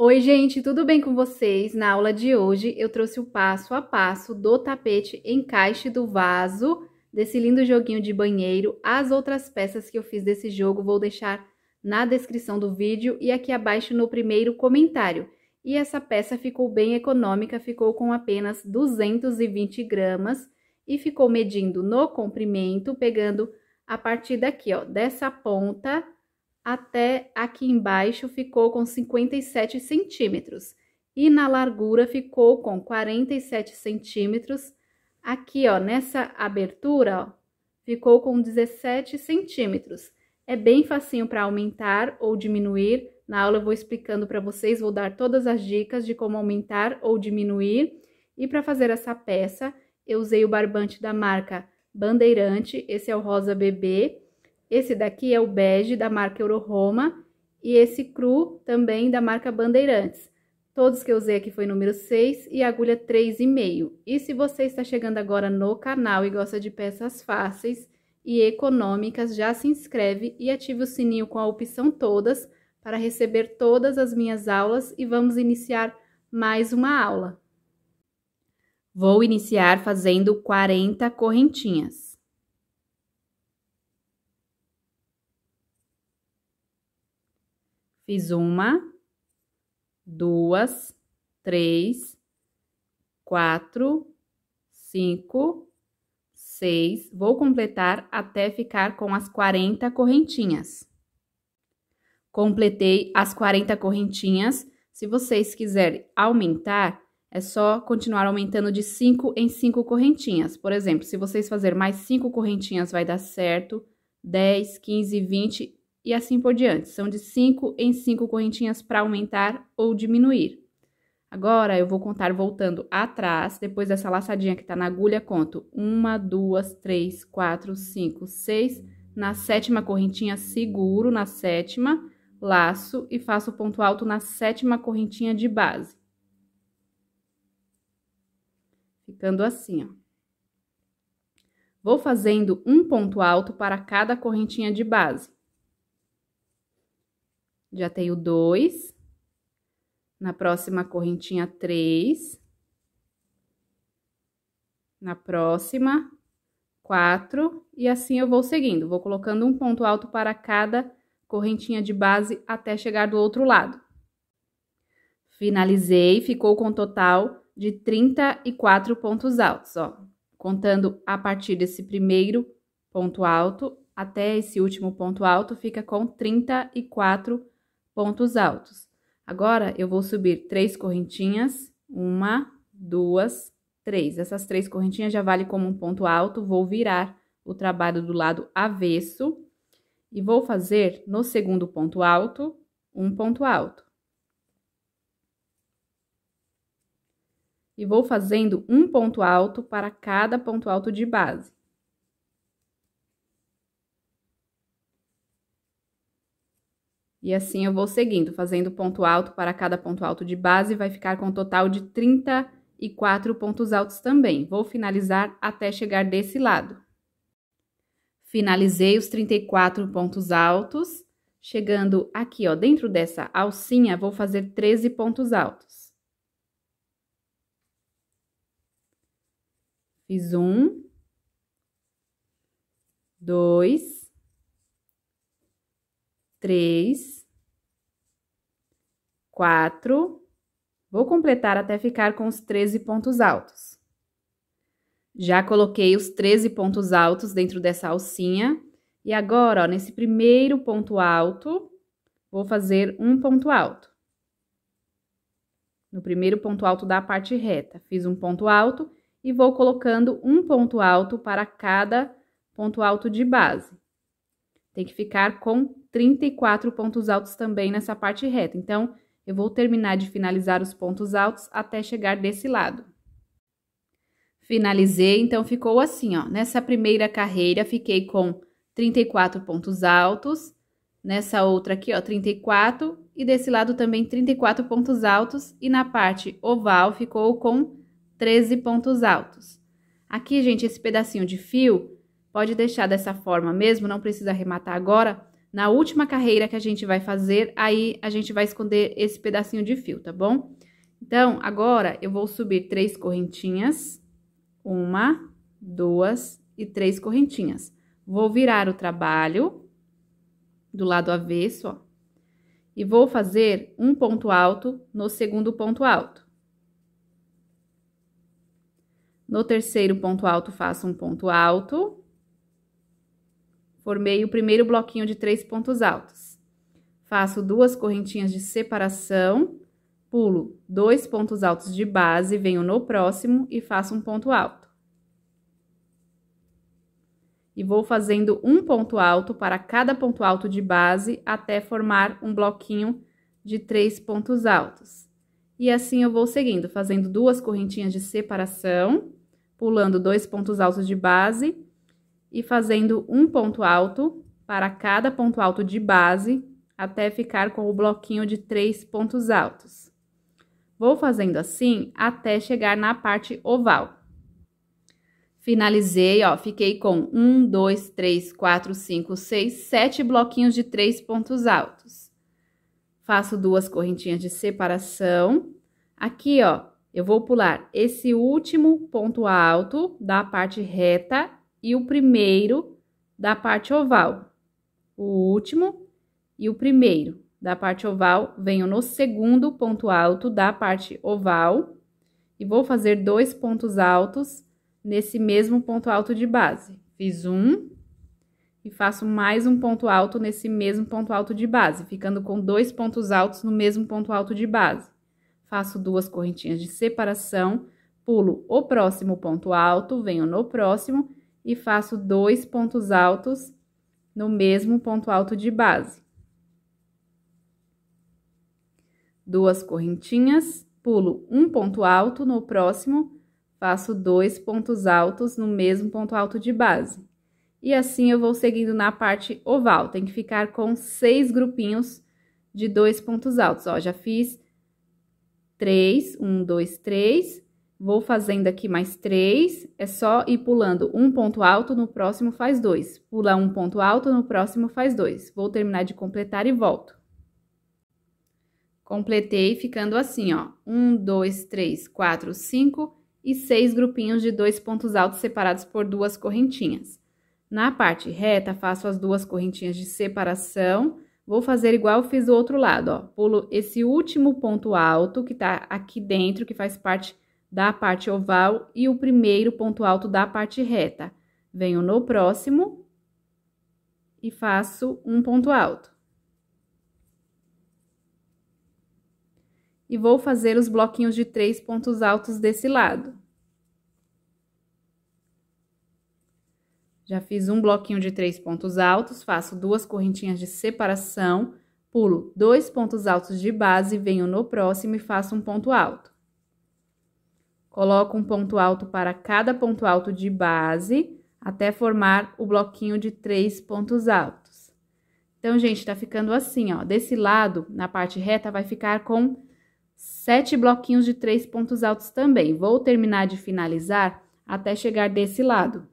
Oi, gente, tudo bem com vocês? Na aula de hoje eu trouxe o passo a passo do tapete encaixe do vaso, desse lindo joguinho de banheiro. As outras peças que eu fiz desse jogo vou deixar na descrição do vídeo e aqui abaixo no primeiro comentário. E essa peça ficou bem econômica, ficou com apenas 220 gramas e ficou medindo no comprimento, pegando a partir daqui, ó, dessa ponta até aqui embaixo ficou com 57 centímetros. E na largura ficou com 47 centímetros. Aqui, ó, nessa abertura, ó, ficou com 17 centímetros. É bem facinho para aumentar ou diminuir. Na aula eu vou explicando para vocês, vou dar todas as dicas de como aumentar ou diminuir. E para fazer essa peça, eu usei o barbante da marca Bandeirante, esse é o rosa bebê. Esse daqui é o bege da marca Euroroma e esse cru também da marca Bandeirantes. Todos que eu usei aqui foi número 6 e agulha 3,5. E se você está chegando agora no canal e gosta de peças fáceis e econômicas, já se inscreve e ative o sininho com a opção todas para receber todas as minhas aulas e vamos iniciar mais uma aula. Vou iniciar fazendo 40 correntinhas. Fiz uma, duas, três, quatro, cinco, seis. Vou completar até ficar com as 40 correntinhas. Completei as 40 correntinhas. Se vocês quiserem aumentar, é só continuar aumentando de 5 em 5 correntinhas. Por exemplo, se vocês fazerem mais 5 correntinhas, vai dar certo. 10, 15, 20 e assim por diante. São de 5 em 5 correntinhas para aumentar ou diminuir. Agora, eu vou contar voltando atrás, depois dessa laçadinha que tá na agulha, conto uma, duas, três, quatro, cinco, seis. Na sétima correntinha, seguro na sétima, laço e faço ponto alto na sétima correntinha de base. Ficando assim, ó. Vou fazendo um ponto alto para cada correntinha de base. Já tenho dois. Na próxima correntinha, três. Na próxima, quatro. E assim eu vou seguindo. Vou colocando um ponto alto para cada correntinha de base até chegar do outro lado. Finalizei, ficou com um total de 34 pontos altos, ó. Contando a partir desse primeiro ponto alto até esse último ponto alto, fica com 34 pontos pontos altos. Agora, eu vou subir três correntinhas, uma, duas, três. Essas três correntinhas já vale como um ponto alto, vou virar o trabalho do lado avesso e vou fazer no segundo ponto alto, um ponto alto. E vou fazendo um ponto alto para cada ponto alto de base. E assim eu vou seguindo, fazendo ponto alto para cada ponto alto de base, vai ficar com um total de 34 pontos altos também. Vou finalizar até chegar desse lado. Finalizei os 34 pontos altos. Chegando aqui, ó, dentro dessa alcinha, vou fazer 13 pontos altos. Fiz um, dois, três, quatro. Vou completar até ficar com os 13 pontos altos. Já coloquei os 13 pontos altos dentro dessa alcinha. E agora, ó, nesse primeiro ponto alto, vou fazer um ponto alto. No primeiro ponto alto da parte reta, fiz um ponto alto e vou colocando um ponto alto para cada ponto alto de base. Tem que ficar com 34 pontos altos também nessa parte reta. Então, eu vou terminar de finalizar os pontos altos até chegar desse lado. Finalizei, então ficou assim, ó. Nessa primeira carreira, fiquei com 34 pontos altos. Nessa outra aqui, ó, 34. E desse lado também 34 pontos altos. E na parte oval, ficou com 13 pontos altos. Aqui, gente, esse pedacinho de fio, pode deixar dessa forma mesmo, não precisa arrematar agora, Na última carreira que a gente vai fazer, aí a gente vai esconder esse pedacinho de fio, tá bom? Então, agora eu vou subir três correntinhas, uma, duas e três correntinhas. Vou virar o trabalho do lado avesso, ó, e vou fazer um ponto alto no segundo ponto alto. No terceiro ponto alto, faço um ponto alto. Formei o primeiro bloquinho de três pontos altos. Faço duas correntinhas de separação, pulo dois pontos altos de base, venho no próximo e faço um ponto alto. E vou fazendo um ponto alto para cada ponto alto de base até formar um bloquinho de três pontos altos. E assim eu vou seguindo, fazendo duas correntinhas de separação pulando dois pontos altos de base e fazendo um ponto alto para cada ponto alto de base até ficar com o bloquinho de três pontos altos. Vou fazendo assim até chegar na parte oval. Finalizei, ó, fiquei com um, dois, três, quatro, cinco, seis, sete bloquinhos de três pontos altos. Faço duas correntinhas de separação. Aqui, ó, eu vou pular esse último ponto alto da parte reta e o primeiro da parte oval. O último e o primeiro da parte oval, venho no segundo ponto alto da parte oval e vou fazer dois pontos altos nesse mesmo ponto alto de base. Fiz um e faço mais um ponto alto nesse mesmo ponto alto de base, ficando com dois pontos altos no mesmo ponto alto de base faço duas correntinhas de separação, pulo o próximo ponto alto, venho no próximo e faço dois pontos altos no mesmo ponto alto de base. Duas correntinhas, pulo um ponto alto no próximo, faço dois pontos altos no mesmo ponto alto de base. E assim eu vou seguindo na parte oval, tem que ficar com seis grupinhos de dois pontos altos. Ó, já fiz três, um, dois, três. Vou fazendo aqui mais três, é só ir pulando um ponto alto, no próximo faz dois. Pula um ponto alto, no próximo faz dois. Vou terminar de completar e volto. Completei ficando assim, ó. Um, dois, três, quatro, cinco e seis grupinhos de dois pontos altos separados por duas correntinhas. Na parte reta, faço as duas correntinhas de separação Vou fazer igual eu fiz do outro lado, ó. Pulo esse último ponto alto que tá aqui dentro, que faz parte da parte oval, e o primeiro ponto alto da parte reta. Venho no próximo e faço um ponto alto. E vou fazer os bloquinhos de três pontos altos desse lado. Já fiz um bloquinho de três pontos altos, faço duas correntinhas de separação, pulo dois pontos altos de base, venho no próximo e faço um ponto alto. Coloco um ponto alto para cada ponto alto de base, até formar o bloquinho de três pontos altos. Então, gente, tá ficando assim, ó. Desse lado, na parte reta, vai ficar com sete bloquinhos de três pontos altos também. Vou terminar de finalizar até chegar desse lado.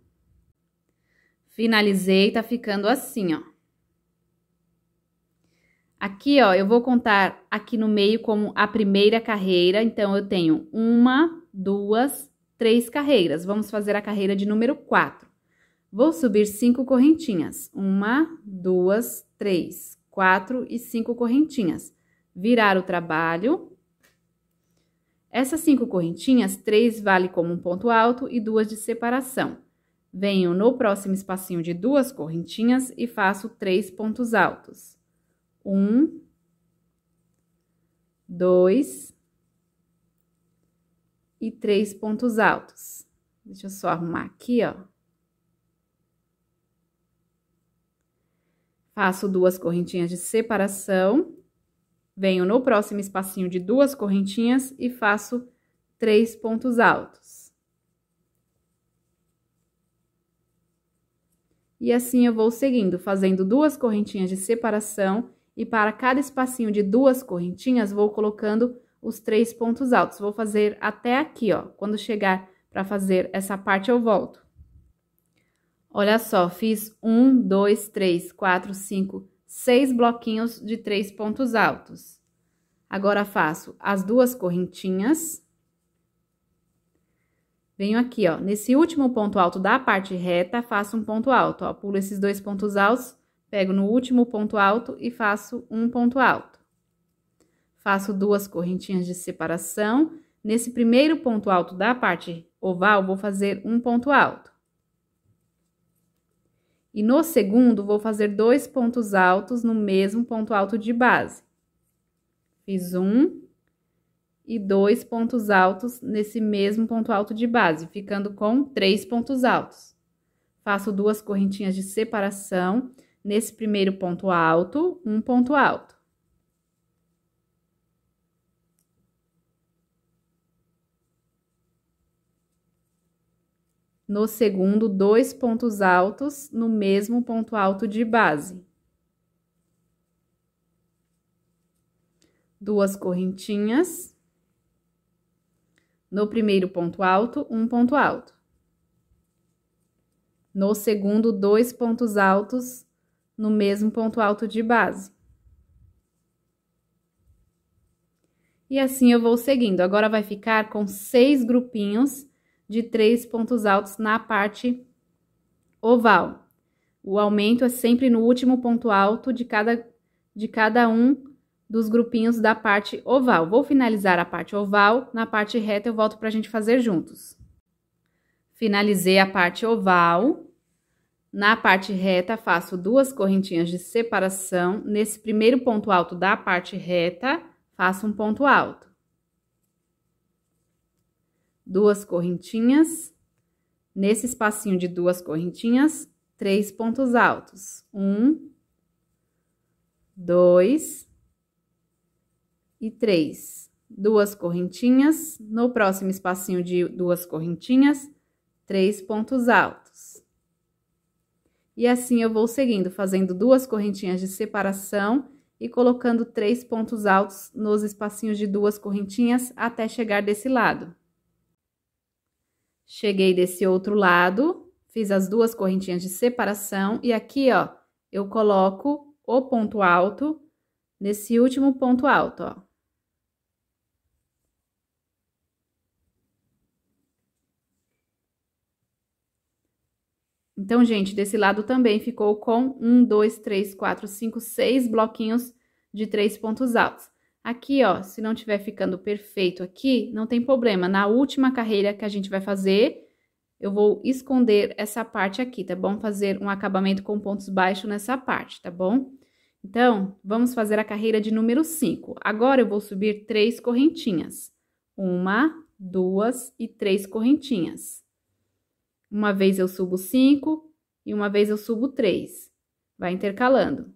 Finalizei, tá ficando assim, ó. Aqui, ó, eu vou contar aqui no meio como a primeira carreira. Então, eu tenho uma, duas, três carreiras. Vamos fazer a carreira de número quatro. Vou subir cinco correntinhas. Uma, duas, três, quatro e cinco correntinhas. Virar o trabalho. Essas cinco correntinhas, três vale como um ponto alto e duas de separação. Venho no próximo espacinho de duas correntinhas e faço três pontos altos. Um, dois e três pontos altos. Deixa eu só arrumar aqui, ó. Faço duas correntinhas de separação, venho no próximo espacinho de duas correntinhas e faço três pontos altos. E assim eu vou seguindo, fazendo duas correntinhas de separação e para cada espacinho de duas correntinhas vou colocando os três pontos altos. Vou fazer até aqui, ó. Quando chegar para fazer essa parte eu volto. Olha só, fiz um, dois, três, quatro, cinco, seis bloquinhos de três pontos altos. Agora, faço as duas correntinhas. Venho aqui, ó, nesse último ponto alto da parte reta, faço um ponto alto, ó, pulo esses dois pontos altos, pego no último ponto alto e faço um ponto alto. Faço duas correntinhas de separação. Nesse primeiro ponto alto da parte oval, vou fazer um ponto alto. E no segundo, vou fazer dois pontos altos no mesmo ponto alto de base. Fiz um e dois pontos altos nesse mesmo ponto alto de base, ficando com três pontos altos. Faço duas correntinhas de separação nesse primeiro ponto alto, um ponto alto. No segundo, dois pontos altos no mesmo ponto alto de base. Duas correntinhas. No primeiro ponto alto, um ponto alto. No segundo, dois pontos altos no mesmo ponto alto de base. E assim eu vou seguindo. Agora, vai ficar com seis grupinhos de três pontos altos na parte oval. O aumento é sempre no último ponto alto de cada, de cada um dos grupinhos da parte oval. Vou finalizar a parte oval, na parte reta eu volto para a gente fazer juntos. Finalizei a parte oval. Na parte reta, faço duas correntinhas de separação. Nesse primeiro ponto alto da parte reta, faço um ponto alto duas correntinhas. Nesse espacinho de duas correntinhas, três pontos altos. Um, dois e três. Duas correntinhas. No próximo espacinho de duas correntinhas, três pontos altos. E assim eu vou seguindo, fazendo duas correntinhas de separação e colocando três pontos altos nos espacinhos de duas correntinhas até chegar desse lado. Cheguei desse outro lado, fiz as duas correntinhas de separação e aqui, ó, eu coloco o ponto alto nesse último ponto alto, ó. Então, gente, desse lado também ficou com um, dois, três, quatro, cinco, seis bloquinhos de três pontos altos. Aqui, ó, se não tiver ficando perfeito aqui, não tem problema. Na última carreira que a gente vai fazer, eu vou esconder essa parte aqui, tá bom? Fazer um acabamento com pontos baixos nessa parte, tá bom? Então, vamos fazer a carreira de número 5. Agora, eu vou subir três correntinhas. Uma, duas e três correntinhas. Uma vez eu subo cinco e uma vez eu subo três. Vai intercalando.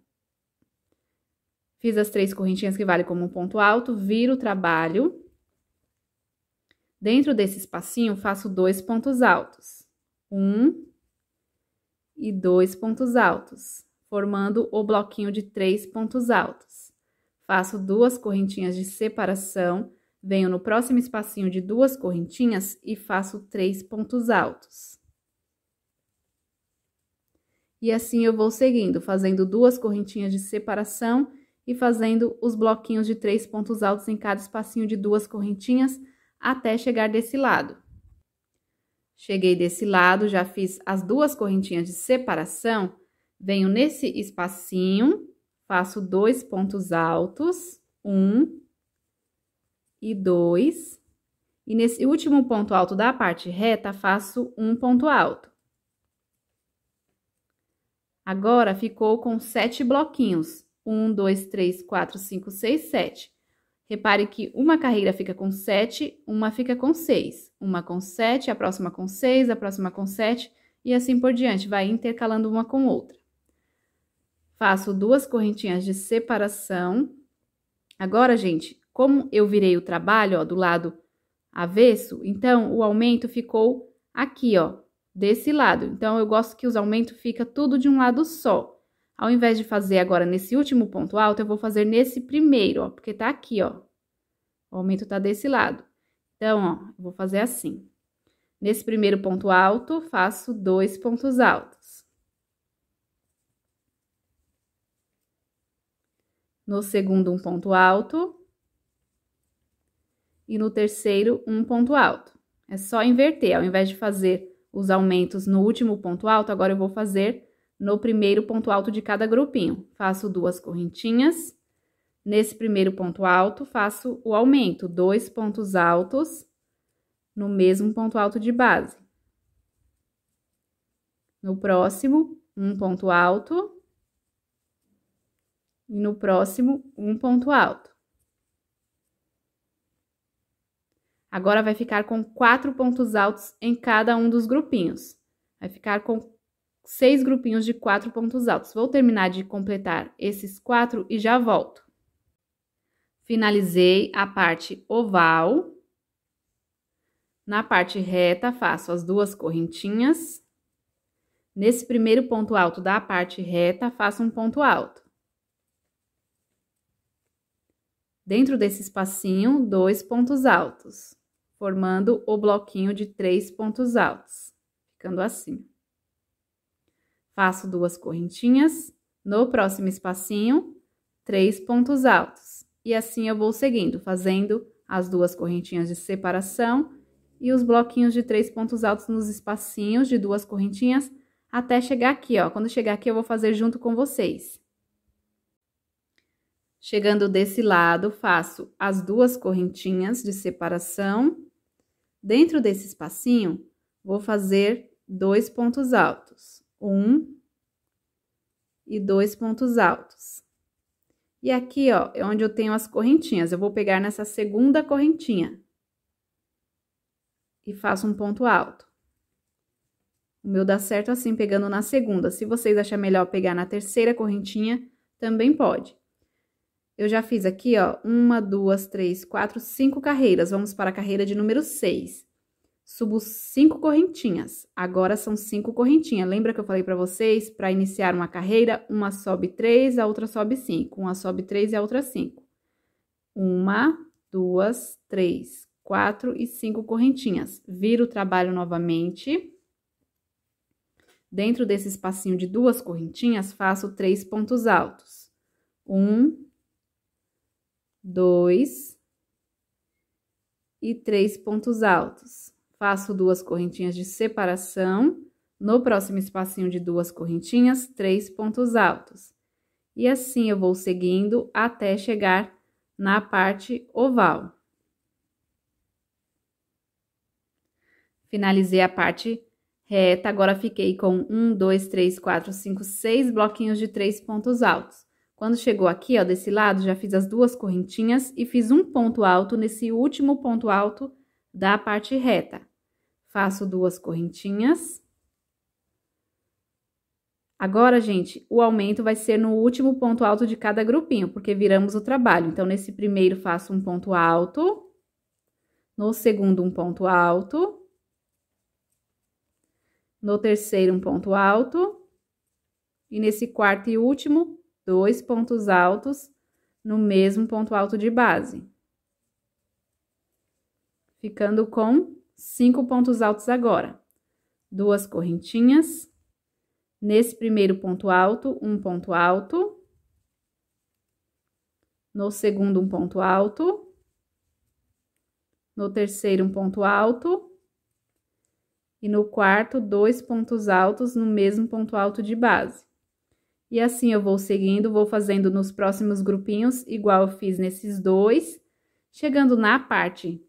Fiz as três correntinhas que valem como um ponto alto, viro o trabalho. Dentro desse espacinho, faço dois pontos altos. Um e dois pontos altos, formando o bloquinho de três pontos altos. Faço duas correntinhas de separação, venho no próximo espacinho de duas correntinhas e faço três pontos altos. E assim eu vou seguindo, fazendo duas correntinhas de separação e fazendo os bloquinhos de três pontos altos em cada espacinho de duas correntinhas até chegar desse lado. Cheguei desse lado, já fiz as duas correntinhas de separação, venho nesse espacinho, faço dois pontos altos, um e dois, e nesse último ponto alto da parte reta, faço um ponto alto. Agora, ficou com sete bloquinhos. 1, 2, 3, 4, 5, 6, 7. Repare que uma carreira fica com 7, uma fica com 6. Uma com 7, a próxima com 6, a próxima com 7 e assim por diante, vai intercalando uma com outra. Faço duas correntinhas de separação. Agora, gente, como eu virei o trabalho, ó, do lado avesso, então o aumento ficou aqui, ó, desse lado. Então, eu gosto que os aumentos fica tudo de um lado só. Ao invés de fazer agora nesse último ponto alto, eu vou fazer nesse primeiro, ó, porque tá aqui, ó. O aumento tá desse lado. Então, ó, eu vou fazer assim. Nesse primeiro ponto alto, faço dois pontos altos. No segundo, um ponto alto. E no terceiro, um ponto alto. É só inverter, ao invés de fazer os aumentos no último ponto alto, agora eu vou fazer no primeiro ponto alto de cada grupinho. Faço duas correntinhas. Nesse primeiro ponto alto, faço o aumento, dois pontos altos no mesmo ponto alto de base. No próximo, um ponto alto. E no próximo, um ponto alto. Agora, vai ficar com quatro pontos altos em cada um dos grupinhos. Vai ficar com seis grupinhos de quatro pontos altos. Vou terminar de completar esses quatro e já volto. Finalizei a parte oval. Na parte reta, faço as duas correntinhas. Nesse primeiro ponto alto da parte reta, faço um ponto alto. Dentro desse espacinho, dois pontos altos, formando o bloquinho de três pontos altos, ficando assim. Faço duas correntinhas, no próximo espacinho, três pontos altos. E assim eu vou seguindo, fazendo as duas correntinhas de separação e os bloquinhos de três pontos altos nos espacinhos de duas correntinhas, até chegar aqui, ó. Quando chegar aqui, eu vou fazer junto com vocês. Chegando desse lado, faço as duas correntinhas de separação. Dentro desse espacinho, vou fazer dois pontos altos um e dois pontos altos. E aqui, ó, é onde eu tenho as correntinhas. Eu vou pegar nessa segunda correntinha e faço um ponto alto. O meu dá certo assim, pegando na segunda. Se vocês acharem melhor pegar na terceira correntinha, também pode. Eu já fiz aqui, ó, uma, duas, três, quatro, cinco carreiras. Vamos para a carreira de número seis subo cinco correntinhas. Agora são cinco correntinhas. Lembra que eu falei para vocês, para iniciar uma carreira, uma sobe três, a outra sobe cinco. Uma sobe três e a outra cinco. Uma, duas, três, quatro e cinco correntinhas. Viro o trabalho novamente. Dentro desse espacinho de duas correntinhas, faço três pontos altos. Um, dois e três pontos altos faço duas correntinhas de separação, no próximo espacinho de duas correntinhas, três pontos altos. E assim eu vou seguindo até chegar na parte oval. Finalizei a parte reta, agora fiquei com um, dois, três, quatro, cinco, seis bloquinhos de três pontos altos. Quando chegou aqui, ó, desse lado, já fiz as duas correntinhas e fiz um ponto alto nesse último ponto alto da parte reta. Faço duas correntinhas. Agora, gente, o aumento vai ser no último ponto alto de cada grupinho, porque viramos o trabalho. Então, nesse primeiro, faço um ponto alto. No segundo, um ponto alto. No terceiro, um ponto alto. E nesse quarto e último, dois pontos altos no mesmo ponto alto de base. Ficando com cinco pontos altos agora. Duas correntinhas. Nesse primeiro ponto alto, um ponto alto. No segundo, um ponto alto. No terceiro, um ponto alto. E no quarto, dois pontos altos no mesmo ponto alto de base. E assim eu vou seguindo, vou fazendo nos próximos grupinhos, igual eu fiz nesses dois. Chegando na parte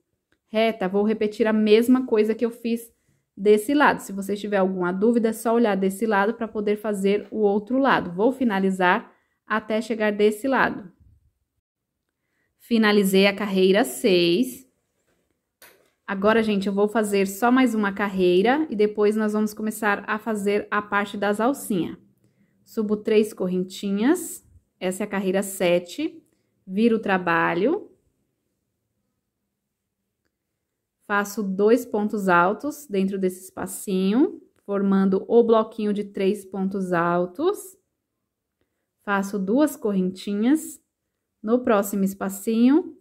reta, vou repetir a mesma coisa que eu fiz desse lado. Se você tiver alguma dúvida, é só olhar desse lado para poder fazer o outro lado. Vou finalizar até chegar desse lado. Finalizei a carreira 6. Agora, gente, eu vou fazer só mais uma carreira e depois nós vamos começar a fazer a parte das alcinhas. Subo três correntinhas, essa é a carreira 7, viro o trabalho Faço dois pontos altos dentro desse espacinho, formando o bloquinho de três pontos altos. Faço duas correntinhas. No próximo espacinho,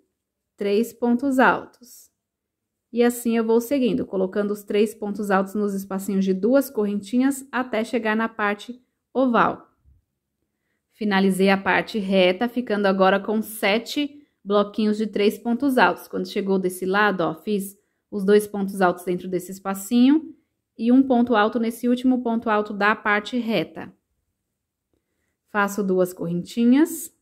três pontos altos. E assim eu vou seguindo, colocando os três pontos altos nos espacinhos de duas correntinhas até chegar na parte oval. Finalizei a parte reta, ficando agora com sete bloquinhos de três pontos altos. Quando chegou desse lado, ó, fiz os dois pontos altos dentro desse espacinho e um ponto alto nesse último ponto alto da parte reta. Faço duas correntinhas.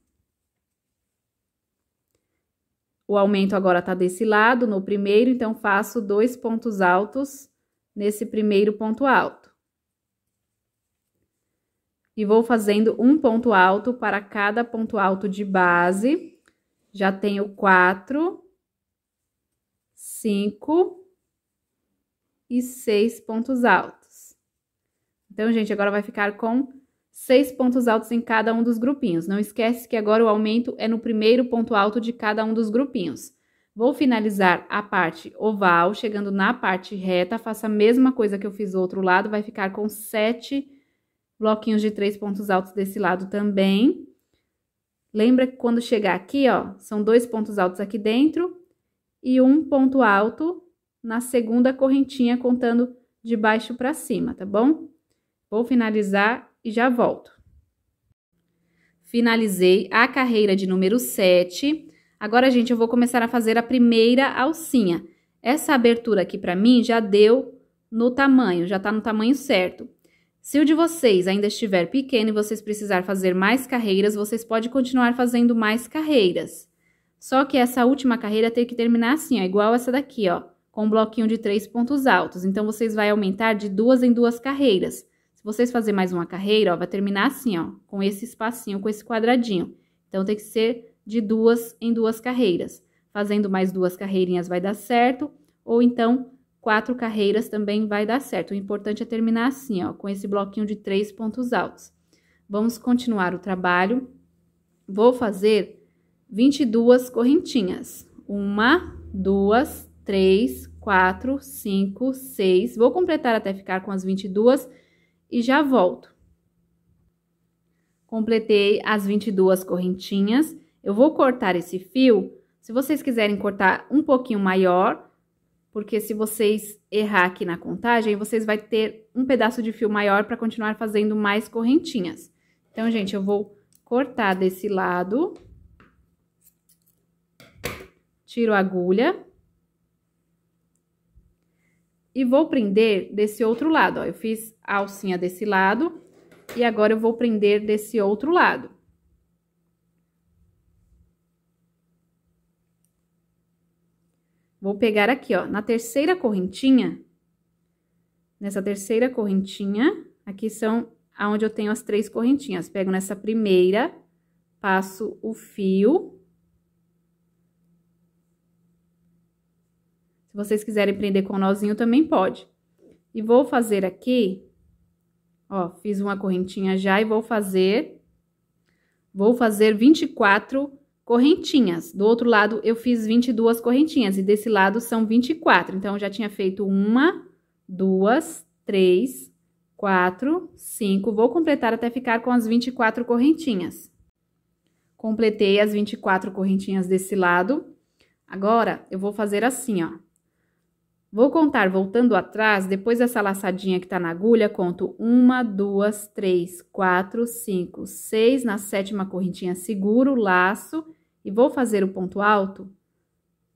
O aumento agora tá desse lado, no primeiro, então faço dois pontos altos nesse primeiro ponto alto e vou fazendo um ponto alto para cada ponto alto de base. Já tenho quatro, cinco e seis pontos altos. Então, gente, agora vai ficar com seis pontos altos em cada um dos grupinhos. Não esquece que agora o aumento é no primeiro ponto alto de cada um dos grupinhos. Vou finalizar a parte oval, chegando na parte reta, faço a mesma coisa que eu fiz do outro lado, vai ficar com sete bloquinhos de três pontos altos desse lado também. Lembra que quando chegar aqui, ó, são dois pontos altos aqui dentro e um ponto alto na segunda correntinha, contando de baixo para cima, tá bom? Vou finalizar e já volto. Finalizei a carreira de número 7. Agora, gente, eu vou começar a fazer a primeira alcinha. Essa abertura aqui para mim já deu no tamanho, já tá no tamanho certo. Se o de vocês ainda estiver pequeno e vocês precisar fazer mais carreiras, vocês podem continuar fazendo mais carreiras. Só que essa última carreira tem que terminar assim, ó, igual essa daqui, ó, com um bloquinho de três pontos altos. Então, vocês vai aumentar de duas em duas carreiras. Se vocês fazer mais uma carreira, ó, vai terminar assim, ó, com esse espacinho, com esse quadradinho. Então, tem que ser de duas em duas carreiras. Fazendo mais duas carreirinhas vai dar certo, ou então quatro carreiras também vai dar certo. O importante é terminar assim, ó, com esse bloquinho de três pontos altos. Vamos continuar o trabalho. Vou fazer 22 correntinhas. Uma, duas, três, quatro, cinco, seis. Vou completar até ficar com as 22 e já volto. Completei as 22 correntinhas. Eu vou cortar esse fio. Se vocês quiserem cortar um pouquinho maior, porque se vocês errar aqui na contagem, vocês vai ter um pedaço de fio maior para continuar fazendo mais correntinhas. Então, gente, eu vou cortar desse lado, tiro a agulha e vou prender desse outro lado, ó. Eu fiz a alcinha desse lado e agora eu vou prender desse outro lado. Vou pegar aqui, ó, na terceira correntinha, nessa terceira correntinha, aqui são aonde eu tenho as três correntinhas. Pego nessa primeira, passo o fio. Vocês quiserem prender com nozinho, também pode. E vou fazer aqui, ó, fiz uma correntinha já e vou fazer, vou fazer 24 correntinhas. Do outro lado, eu fiz 22 correntinhas e desse lado são 24. Então, eu já tinha feito uma, duas, três, quatro, cinco. Vou completar até ficar com as 24 correntinhas. Completei as 24 correntinhas desse lado. Agora, eu vou fazer assim, ó. Vou contar voltando atrás, depois dessa laçadinha que tá na agulha, conto uma, duas, três, quatro, cinco, seis. Na sétima correntinha, seguro, laço e vou fazer o ponto alto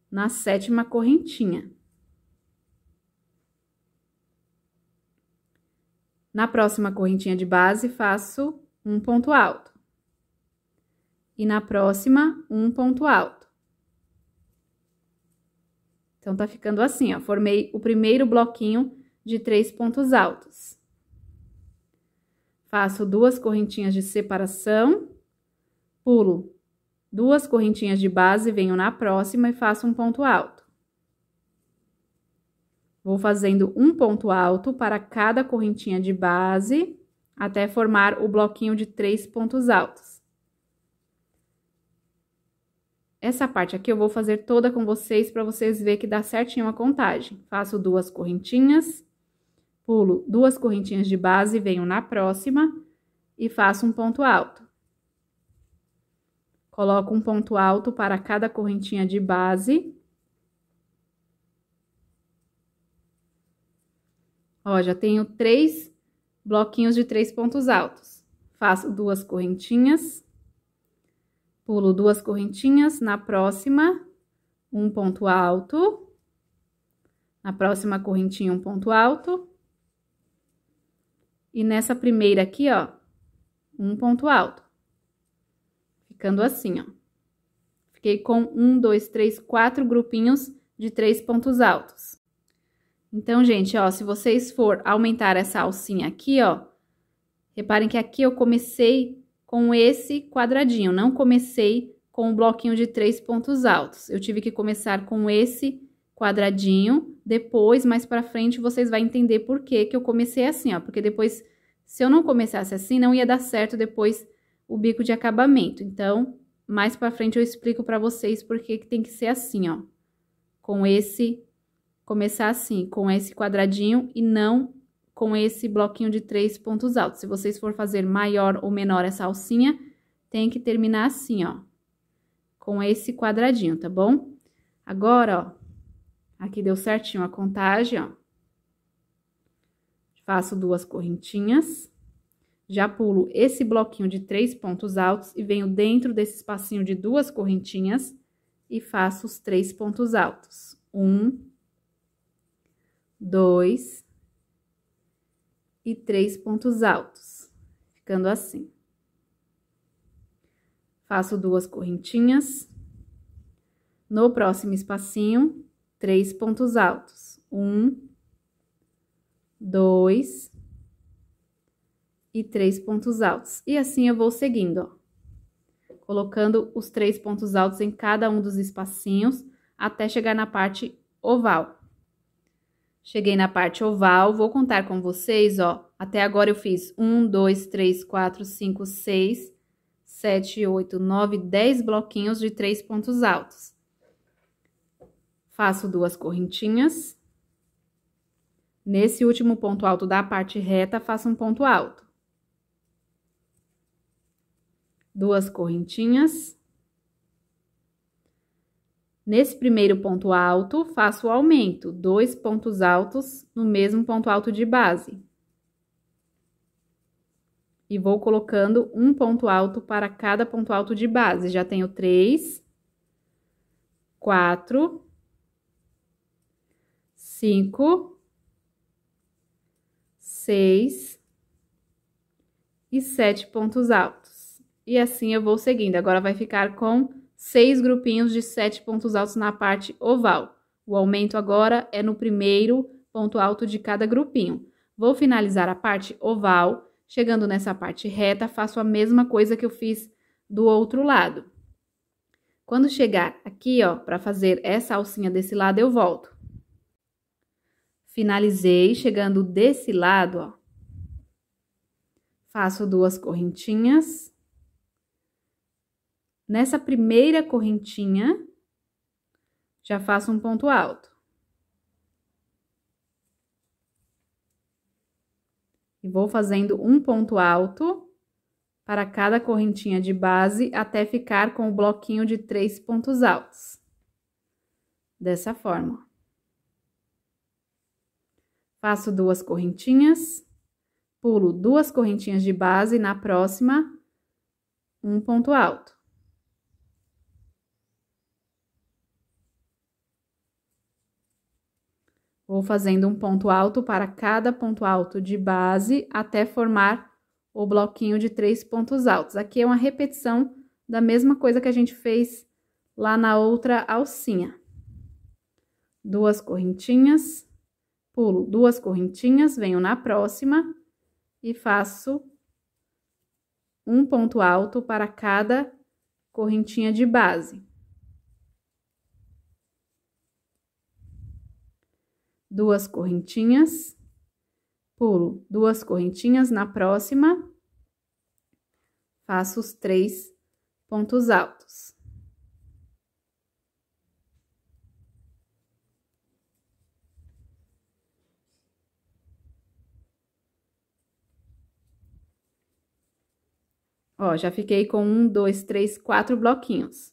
na sétima correntinha. Na próxima correntinha de base, faço um ponto alto. E na próxima, um ponto alto. Então, tá ficando assim, ó. Formei o primeiro bloquinho de três pontos altos. Faço duas correntinhas de separação, pulo duas correntinhas de base, venho na próxima e faço um ponto alto. Vou fazendo um ponto alto para cada correntinha de base, até formar o bloquinho de três pontos altos. Essa parte aqui eu vou fazer toda com vocês para vocês verem que dá certinho a contagem. Faço duas correntinhas, pulo duas correntinhas de base, venho na próxima e faço um ponto alto. Coloco um ponto alto para cada correntinha de base. Ó, já tenho três bloquinhos de três pontos altos. faço duas correntinhas, pulo duas correntinhas, na próxima, um ponto alto, na próxima correntinha, um ponto alto, e nessa primeira aqui, ó, um ponto alto, ficando assim, ó. Fiquei com um, dois, três, quatro grupinhos de três pontos altos. Então, gente, ó, se vocês for aumentar essa alcinha aqui, ó, reparem que aqui eu comecei com esse quadradinho, não comecei com um bloquinho de três pontos altos. Eu tive que começar com esse quadradinho, depois, mais pra frente, vocês vão entender por que que eu comecei assim, ó, porque depois, se eu não começasse assim, não ia dar certo depois o bico de acabamento. Então, mais pra frente eu explico pra vocês por que que tem que ser assim, ó, com esse, começar assim, com esse quadradinho e não com esse bloquinho de três pontos altos. Se vocês for fazer maior ou menor essa alcinha, tem que terminar assim, ó. Com esse quadradinho, tá bom? Agora, ó, aqui deu certinho a contagem, ó. Faço duas correntinhas. Já pulo esse bloquinho de três pontos altos e venho dentro desse espacinho de duas correntinhas e faço os três pontos altos. Um, dois, e três pontos altos, ficando assim. Faço duas correntinhas. No próximo espacinho, três pontos altos. Um, dois e três pontos altos. E assim eu vou seguindo, ó. Colocando os três pontos altos em cada um dos espacinhos até chegar na parte oval. Cheguei na parte oval, vou contar com vocês, ó. Até agora eu fiz um, dois, três, quatro, cinco, seis, sete, oito, nove, dez bloquinhos de três pontos altos. Faço duas correntinhas. Nesse último ponto alto da parte reta, faço um ponto alto. Duas correntinhas. Nesse primeiro ponto alto, faço o aumento, dois pontos altos no mesmo ponto alto de base. E vou colocando um ponto alto para cada ponto alto de base. Já tenho três, quatro, cinco, seis e sete pontos altos. E assim eu vou seguindo. Agora vai ficar com seis grupinhos de sete pontos altos na parte oval. O aumento agora é no primeiro ponto alto de cada grupinho. Vou finalizar a parte oval, chegando nessa parte reta, faço a mesma coisa que eu fiz do outro lado. Quando chegar aqui, ó, para fazer essa alcinha desse lado, eu volto. Finalizei, chegando desse lado, ó. Faço duas correntinhas Nessa primeira correntinha, já faço um ponto alto. E vou fazendo um ponto alto para cada correntinha de base até ficar com o bloquinho de três pontos altos. Dessa forma. Faço duas correntinhas, pulo duas correntinhas de base, na próxima, um ponto alto. Vou fazendo um ponto alto para cada ponto alto de base até formar o bloquinho de três pontos altos. Aqui é uma repetição da mesma coisa que a gente fez lá na outra alcinha. Duas correntinhas, pulo duas correntinhas, venho na próxima e faço um ponto alto para cada correntinha de base. Duas correntinhas, pulo duas correntinhas na próxima, faço os três pontos altos. Ó, já fiquei com um, dois, três, quatro bloquinhos.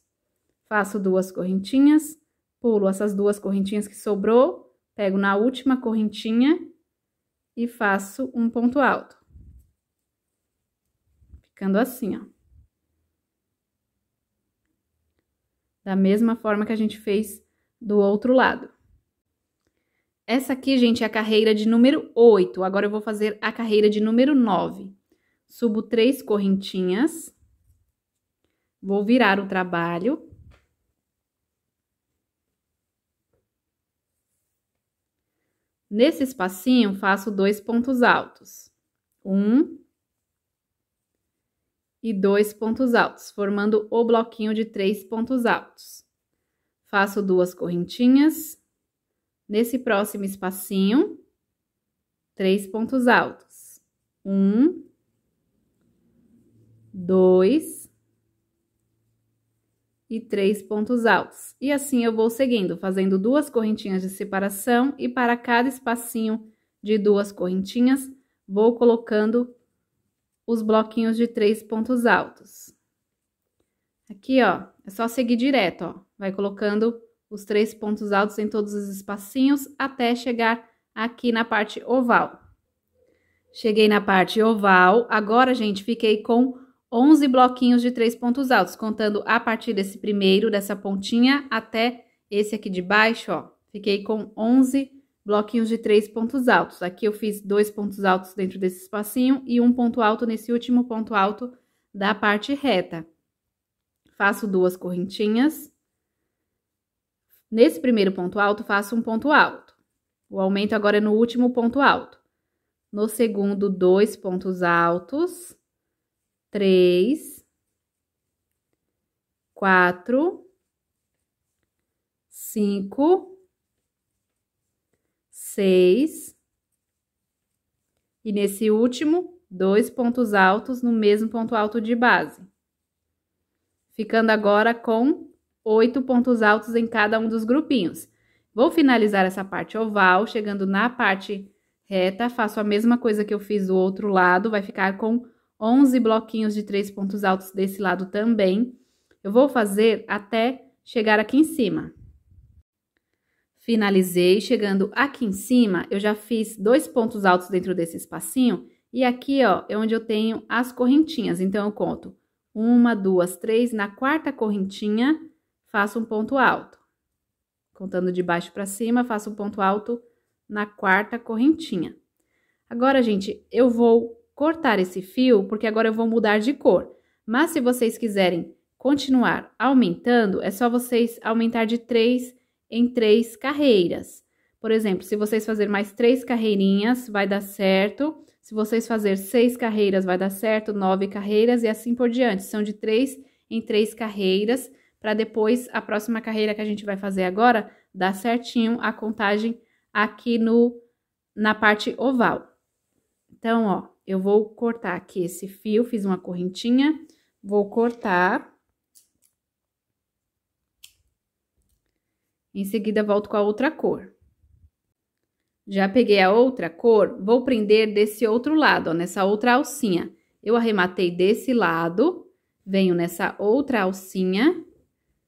Faço duas correntinhas, pulo essas duas correntinhas que sobrou, Pego na última correntinha e faço um ponto alto. Ficando assim, ó. Da mesma forma que a gente fez do outro lado. Essa aqui, gente, é a carreira de número 8. Agora, eu vou fazer a carreira de número 9. Subo três correntinhas. Vou virar o trabalho. Nesse espacinho, faço dois pontos altos. Um e dois pontos altos, formando o bloquinho de três pontos altos. Faço duas correntinhas. Nesse próximo espacinho, três pontos altos. Um, dois e três pontos altos. E assim eu vou seguindo, fazendo duas correntinhas de separação e para cada espacinho de duas correntinhas, vou colocando os bloquinhos de três pontos altos. Aqui, ó, é só seguir direto, ó. Vai colocando os três pontos altos em todos os espacinhos até chegar aqui na parte oval. Cheguei na parte oval, agora, gente, fiquei com 11 bloquinhos de três pontos altos, contando a partir desse primeiro, dessa pontinha, até esse aqui de baixo, ó. Fiquei com 11 bloquinhos de três pontos altos. Aqui eu fiz dois pontos altos dentro desse espacinho e um ponto alto nesse último ponto alto da parte reta. Faço duas correntinhas. Nesse primeiro ponto alto, faço um ponto alto. O aumento agora é no último ponto alto. No segundo, dois pontos altos. Três. Quatro. Cinco seis. E nesse último, dois pontos altos no mesmo ponto alto de base. Ficando agora com oito pontos altos em cada um dos grupinhos. Vou finalizar essa parte oval, chegando na parte reta, faço a mesma coisa que eu fiz do outro lado, vai ficar com 11 bloquinhos de três pontos altos desse lado também. Eu vou fazer até chegar aqui em cima. Finalizei, chegando aqui em cima, eu já fiz dois pontos altos dentro desse espacinho, e aqui, ó, é onde eu tenho as correntinhas. Então, eu conto uma, duas, três, na quarta correntinha, faço um ponto alto. Contando de baixo para cima, faço um ponto alto na quarta correntinha. Agora, gente, eu vou cortar esse fio, porque agora eu vou mudar de cor. Mas se vocês quiserem continuar aumentando, é só vocês aumentar de três em três carreiras. Por exemplo, se vocês fazerem mais três carreirinhas, vai dar certo. Se vocês fazerem seis carreiras, vai dar certo, nove carreiras e assim por diante. São de três em três carreiras, para depois, a próxima carreira que a gente vai fazer agora, dar certinho a contagem aqui no, na parte oval. Então, ó, eu vou cortar aqui esse fio, fiz uma correntinha, vou cortar Em seguida, volto com a outra cor. Já peguei a outra cor, vou prender desse outro lado, ó, nessa outra alcinha. Eu arrematei desse lado, venho nessa outra alcinha.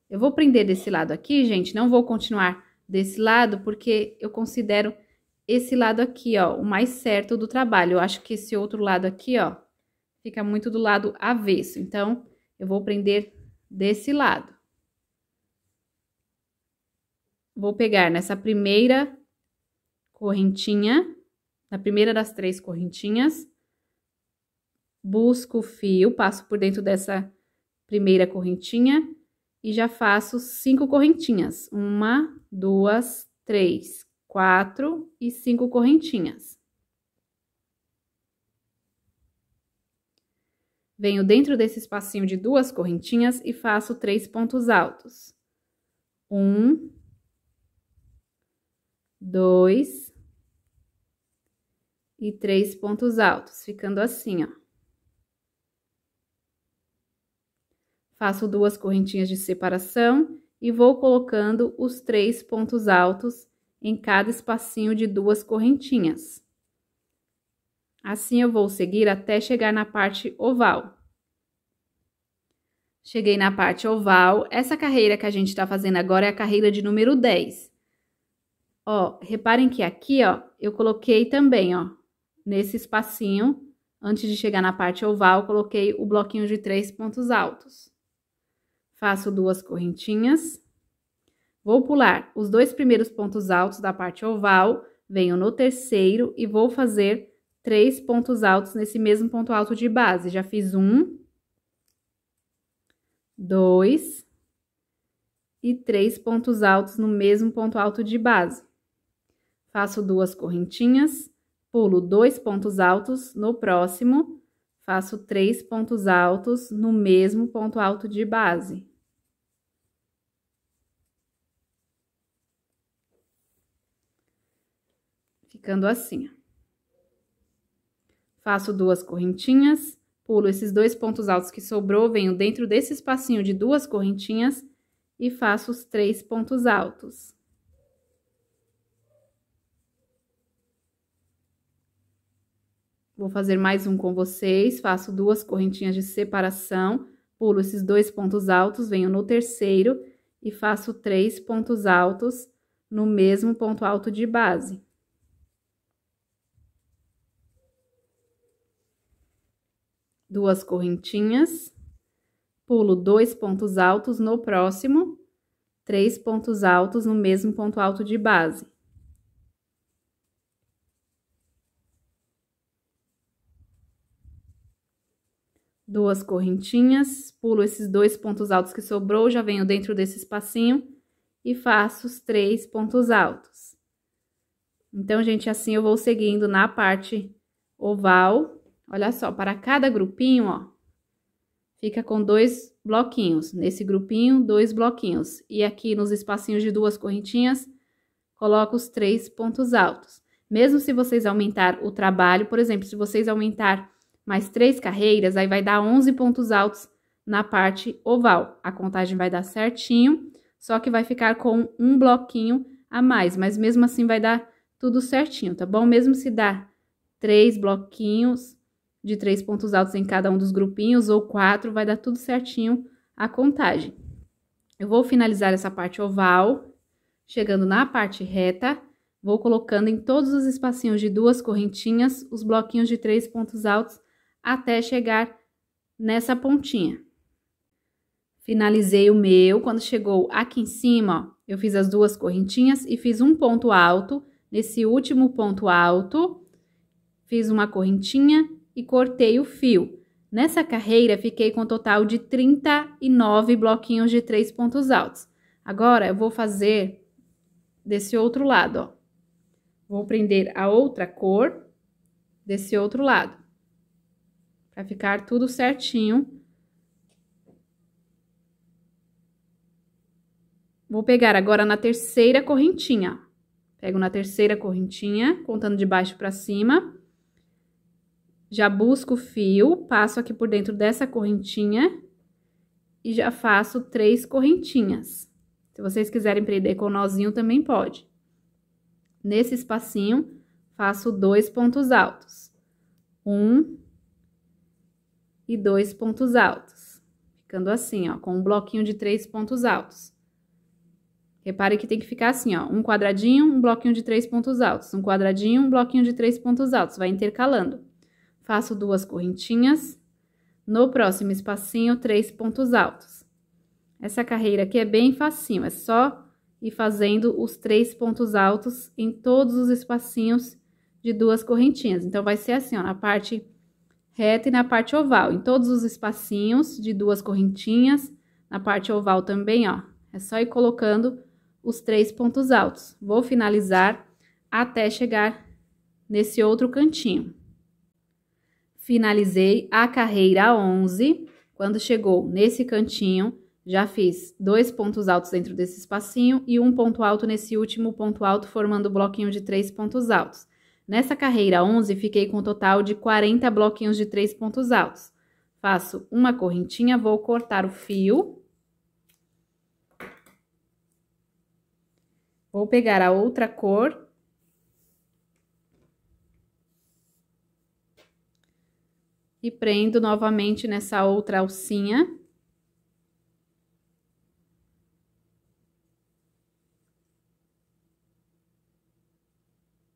Eu vou prender desse lado aqui, gente, não vou continuar desse lado, porque eu considero esse lado aqui, ó, o mais certo do trabalho. Eu acho que esse outro lado aqui, ó, fica muito do lado avesso. Então, eu vou prender desse lado. Vou pegar nessa primeira correntinha, na primeira das três correntinhas, busco o fio, passo por dentro dessa primeira correntinha e já faço cinco correntinhas. Uma, duas, três, quatro e cinco correntinhas. Venho dentro desse espacinho de duas correntinhas e faço três pontos altos. Um, dois e três pontos altos, ficando assim, ó. Faço duas correntinhas de separação e vou colocando os três pontos altos em cada espacinho de duas correntinhas. Assim, eu vou seguir até chegar na parte oval. Cheguei na parte oval, essa carreira que a gente tá fazendo agora é a carreira de número 10. Ó, reparem que aqui, ó, eu coloquei também, ó, nesse espacinho, Antes de chegar na parte oval, coloquei o bloquinho de três pontos altos. Faço duas correntinhas. Vou pular os dois primeiros pontos altos da parte oval, venho no terceiro e vou fazer três pontos altos nesse mesmo ponto alto de base. Já fiz um, dois e três pontos altos no mesmo ponto alto de base. Faço duas correntinhas, pulo dois pontos altos no próximo, faço três pontos altos no mesmo ponto alto de base. Ficando assim, Faço duas correntinhas, pulo esses dois pontos altos que sobrou, venho dentro desse espacinho de duas correntinhas e faço os três pontos altos. Vou fazer mais um com vocês, faço duas correntinhas de separação, pulo esses dois pontos altos, venho no terceiro e faço três pontos altos no mesmo ponto alto de base. Duas correntinhas, pulo dois pontos altos no próximo, três pontos altos no mesmo ponto alto de base. Duas correntinhas, pulo esses dois pontos altos que sobrou, já venho dentro desse espacinho e faço os três pontos altos. Então, gente, assim eu vou seguindo na parte oval. Olha só, para cada grupinho, ó, fica com dois bloquinhos. Nesse grupinho, dois bloquinhos. E aqui nos espacinhos de duas correntinhas, coloco os três pontos altos. Mesmo se vocês aumentar o trabalho, por exemplo, se vocês aumentar mais três carreiras, aí vai dar 11 pontos altos na parte oval. A contagem vai dar certinho, só que vai ficar com um bloquinho a mais, mas mesmo assim vai dar tudo certinho, tá bom? Mesmo se dar três bloquinhos de três pontos altos em cada um dos grupinhos ou quatro, vai dar tudo certinho a contagem. Eu vou finalizar essa parte oval, chegando na parte reta, vou colocando em todos os espacinhos de duas correntinhas os bloquinhos de três pontos altos até chegar nessa pontinha. Finalizei o meu, quando chegou aqui em cima, ó, eu fiz as duas correntinhas e fiz um ponto alto. Nesse último ponto alto, fiz uma correntinha e cortei o fio. Nessa carreira, fiquei com um total de 39 bloquinhos de três pontos altos. Agora, eu vou fazer desse outro lado, ó. Vou prender a outra cor desse outro lado. Pra ficar tudo certinho. Vou pegar agora na terceira correntinha. Pego na terceira correntinha, contando de baixo pra cima. Já busco o fio, passo aqui por dentro dessa correntinha e já faço três correntinhas. Se vocês quiserem prender com nozinho, também pode. Nesse espacinho, faço dois pontos altos. Um e dois pontos altos. Ficando assim, ó, com um bloquinho de três pontos altos. Repare que tem que ficar assim, ó, um quadradinho, um bloquinho de três pontos altos, um quadradinho, um bloquinho de três pontos altos, vai intercalando. Faço duas correntinhas, no próximo espacinho, três pontos altos. Essa carreira aqui é bem facinho, é só ir fazendo os três pontos altos em todos os espacinhos de duas correntinhas. Então, vai ser assim, ó, na parte reta e na parte oval, em todos os espacinhos de duas correntinhas, na parte oval também, ó. É só ir colocando os três pontos altos. Vou finalizar até chegar nesse outro cantinho. Finalizei a carreira 11. Quando chegou nesse cantinho, já fiz dois pontos altos dentro desse espacinho e um ponto alto nesse último ponto alto, formando o bloquinho de três pontos altos. Nessa carreira 11, fiquei com um total de 40 bloquinhos de três pontos altos. Faço uma correntinha, vou cortar o fio. Vou pegar a outra cor. E prendo novamente nessa outra alcinha.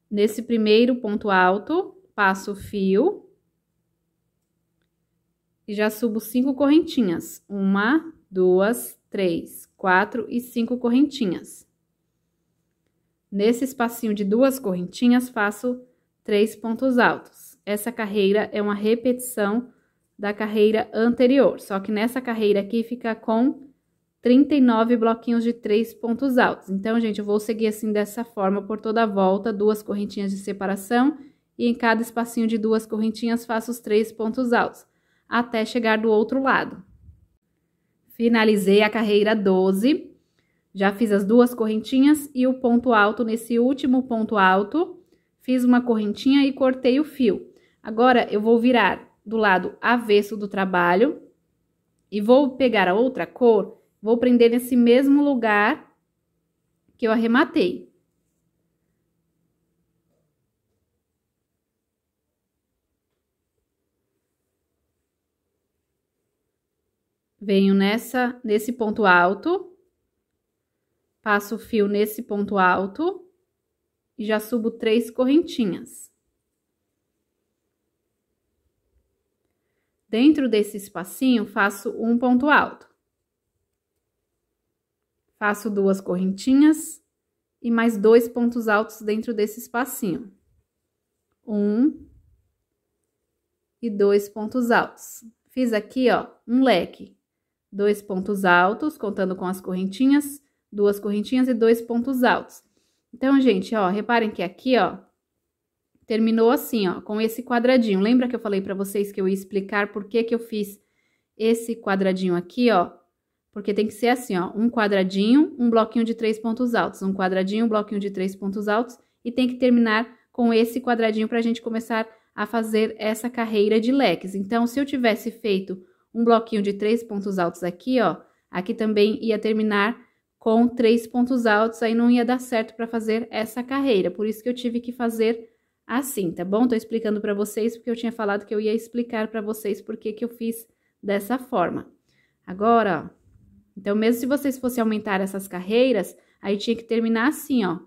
Nesse primeiro ponto alto, passo o fio. e já subo cinco correntinhas. Uma, duas, três, quatro e cinco correntinhas. Nesse espacinho de duas correntinhas, faço três pontos altos. Essa carreira é uma repetição da carreira anterior, só que nessa carreira aqui fica com 39 bloquinhos de três pontos altos. Então, gente, eu vou seguir assim dessa forma por toda a volta, duas correntinhas de separação e em cada espacinho de duas correntinhas faço os três pontos altos, até chegar do outro lado. Finalizei a carreira 12, já fiz as duas correntinhas e o ponto alto nesse último ponto alto, fiz uma correntinha e cortei o fio. Agora, eu vou virar do lado avesso do trabalho e vou pegar a outra cor, vou prender nesse mesmo lugar que eu arrematei. venho nessa, nesse ponto alto, passo o fio nesse ponto alto e já subo três correntinhas. Dentro desse espacinho, faço um ponto alto. Faço duas correntinhas e mais dois pontos altos dentro desse espacinho. Um e dois pontos altos. Fiz aqui, ó, um leque dois pontos altos, contando com as correntinhas, duas correntinhas e dois pontos altos. Então, gente, ó, reparem que aqui, ó, terminou assim, ó, com esse quadradinho. Lembra que eu falei para vocês que eu ia explicar por que que eu fiz esse quadradinho aqui, ó? Porque tem que ser assim, ó, um quadradinho, um bloquinho de três pontos altos, um quadradinho, um bloquinho de três pontos altos, e tem que terminar com esse quadradinho pra gente começar a fazer essa carreira de leques. Então, se eu tivesse feito um bloquinho de três pontos altos aqui, ó. Aqui também ia terminar com três pontos altos, aí não ia dar certo para fazer essa carreira. Por isso que eu tive que fazer assim, tá bom? Tô explicando para vocês porque eu tinha falado que eu ia explicar para vocês por que que eu fiz dessa forma. Agora, ó. Então, mesmo se vocês fossem aumentar essas carreiras, aí tinha que terminar assim, ó,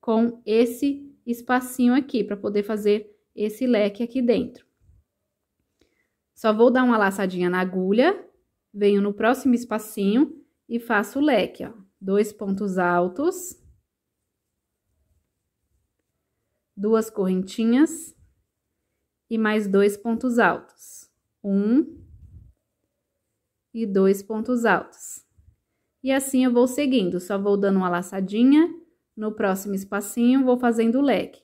com esse espacinho aqui, para poder fazer esse leque aqui dentro. Só vou dar uma laçadinha na agulha, venho no próximo espacinho e faço o leque, ó. Dois pontos altos. Duas correntinhas. E mais dois pontos altos. Um. E dois pontos altos. E assim eu vou seguindo, só vou dando uma laçadinha, no próximo espacinho vou fazendo o leque.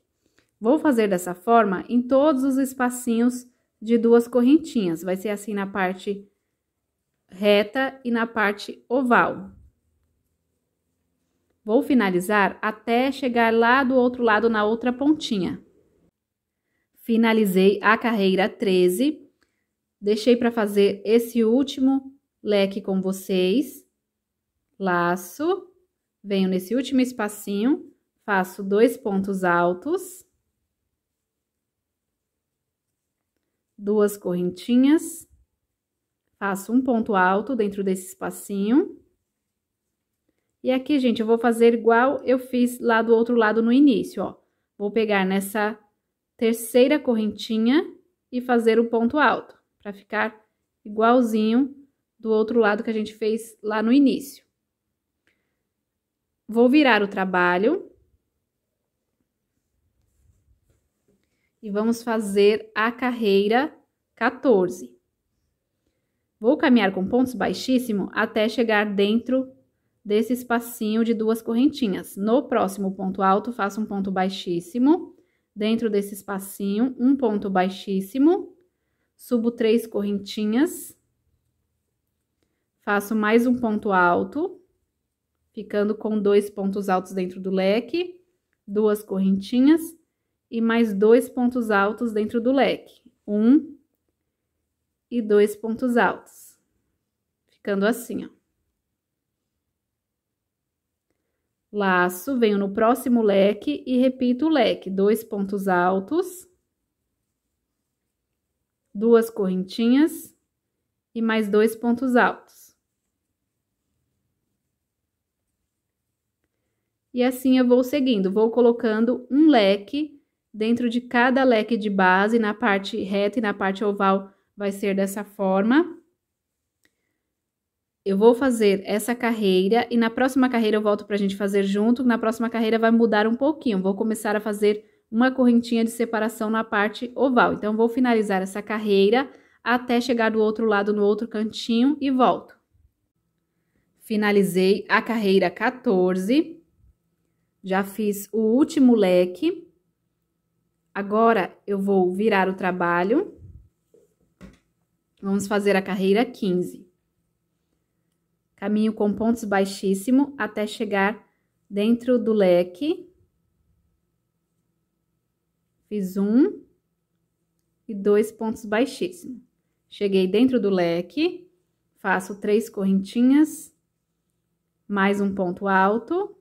Vou fazer dessa forma em todos os espacinhos de duas correntinhas. Vai ser assim na parte reta e na parte oval. Vou finalizar até chegar lá do outro lado na outra pontinha. Finalizei a carreira 13. Deixei para fazer esse último leque com vocês. Laço. Venho nesse último espacinho, faço dois pontos altos. duas correntinhas, faço um ponto alto dentro desse espacinho. E aqui, gente, eu vou fazer igual eu fiz lá do outro lado no início, ó. Vou pegar nessa terceira correntinha e fazer o ponto alto, para ficar igualzinho do outro lado que a gente fez lá no início. Vou virar o trabalho e vamos fazer a carreira 14. Vou caminhar com pontos baixíssimo até chegar dentro desse espacinho de duas correntinhas. No próximo ponto alto, faço um ponto baixíssimo, dentro desse espacinho, um ponto baixíssimo, subo três correntinhas, faço mais um ponto alto, ficando com dois pontos altos dentro do leque, duas correntinhas, e mais dois pontos altos dentro do leque. Um e dois pontos altos. Ficando assim, ó. Laço, venho no próximo leque e repito o leque. Dois pontos altos. Duas correntinhas e mais dois pontos altos. E assim eu vou seguindo, vou colocando um leque dentro de cada leque de base, na parte reta e na parte oval vai ser dessa forma. Eu vou fazer essa carreira e na próxima carreira eu volto pra gente fazer junto. Na próxima carreira vai mudar um pouquinho. Vou começar a fazer uma correntinha de separação na parte oval. Então, vou finalizar essa carreira até chegar do outro lado no outro cantinho e volto. Finalizei a carreira 14. Já fiz o último leque. Agora, eu vou virar o trabalho. Vamos fazer a carreira 15. Caminho com pontos baixíssimo até chegar dentro do leque. Fiz um e dois pontos baixíssimos. Cheguei dentro do leque, faço três correntinhas, mais um ponto alto,